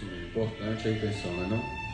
Isso, importante a intenção, não é não?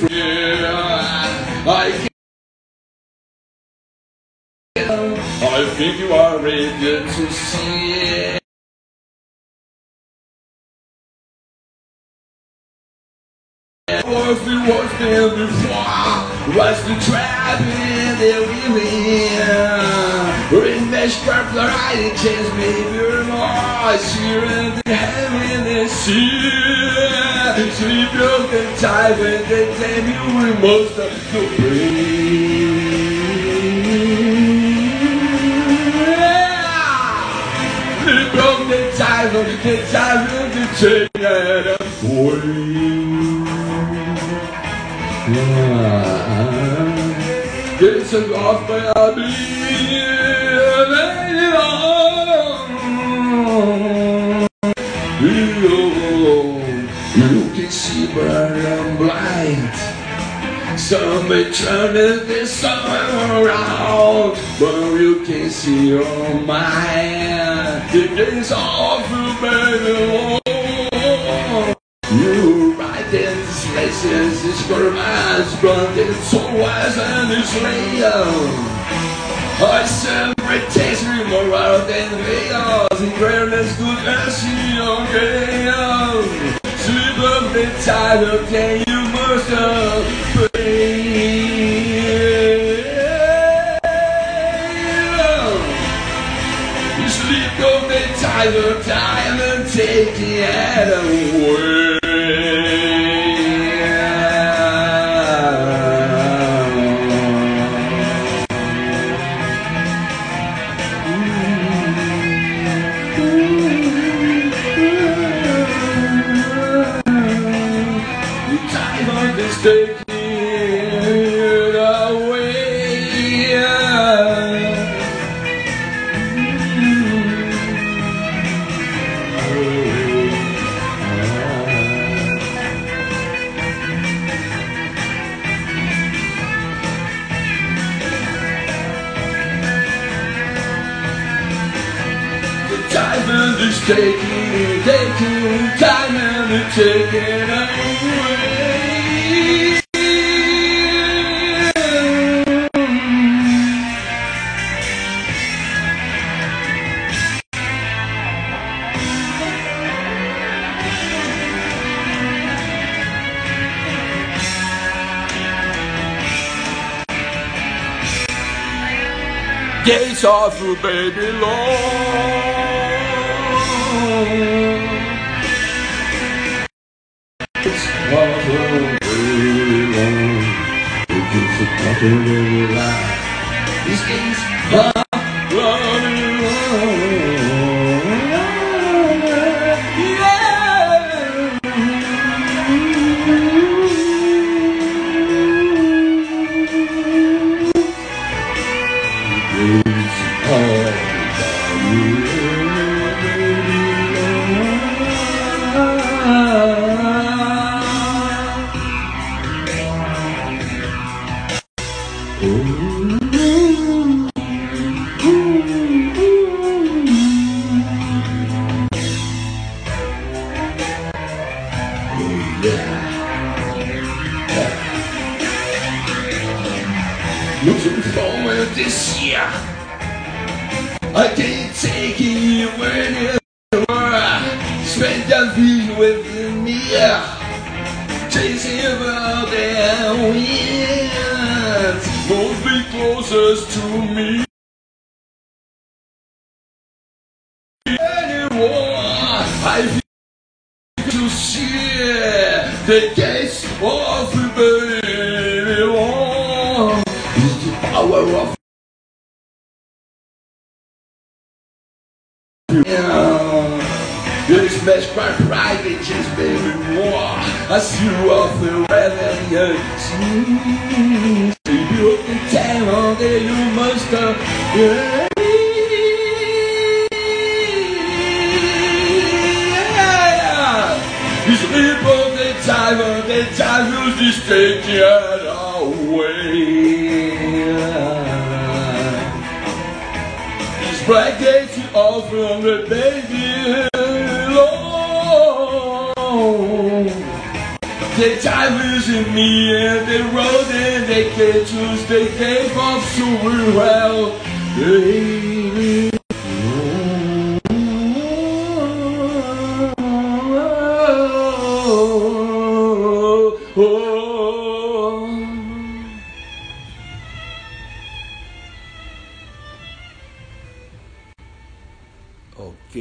I I think you are ready to see it. If it was there before, was the trap in the women? In the scarf, the hiding chance, maybe more. Sheer the heaven and sea. Sleep broke the time when the time you were most of the. Sleep broke the when the time when the chain had a off by a You can see but I'm blind. Some may this summer around But you can see your mind. The days off baby You write this lessons It's for man's But it's always an Israel I celebrate taste more out than chaos In greatness, goodness, your of the tide of day you must have You sleep of the tide of time and take it away Is taking it away The time and it's taking, taking time and it's taking away. Gates of Babylon, Looking forward this year. I can't take you anywhere. Spend the week with the case baby wall is the power of You're smashed by pride and just baby war I see you off the rebellion You up the town that you must have yeah. These people, they time who's just taking away. These black you all from the baby alone. The is in me and they road and they can't choose, they gave off so well. Baby. Ok.